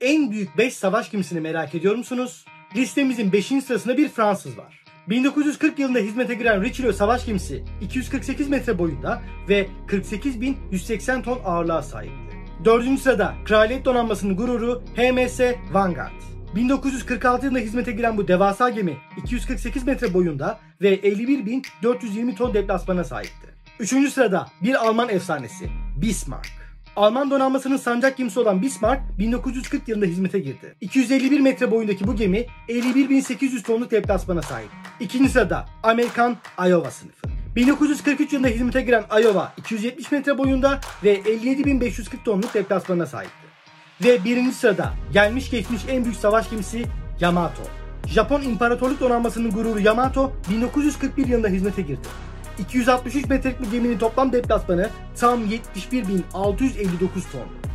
En büyük 5 savaş gemisini merak ediyor musunuz? Listemizin 5. sırasında bir Fransız var. 1940 yılında hizmete giren Richelieu savaş gemisi 248 metre boyunda ve 48.180 ton ağırlığa sahipti. 4. sırada Kraliyet Donanması'nın gururu HMS Vanguard. 1946 yılında hizmete giren bu devasa gemi 248 metre boyunda ve 51.420 ton deplasmana sahipti. 3. sırada bir Alman efsanesi Bismarck. Alman donanmasının sancak gemisi olan Bismarck 1940 yılında hizmete girdi. 251 metre boyundaki bu gemi 51.800 tonluk deplasmana sahip. İkinci sırada Amerikan Iowa sınıfı. 1943 yılında hizmete giren Iowa 270 metre boyunda ve 57.540 tonluk deplasmana sahipti. Ve birinci sırada gelmiş geçmiş en büyük savaş gemisi Yamato. Japon İmparatorluk Donanması'nın gururu Yamato 1941 yılında hizmete girdi. 263 metrelik bu geminin toplam deplasmanı tam 71.659 ton.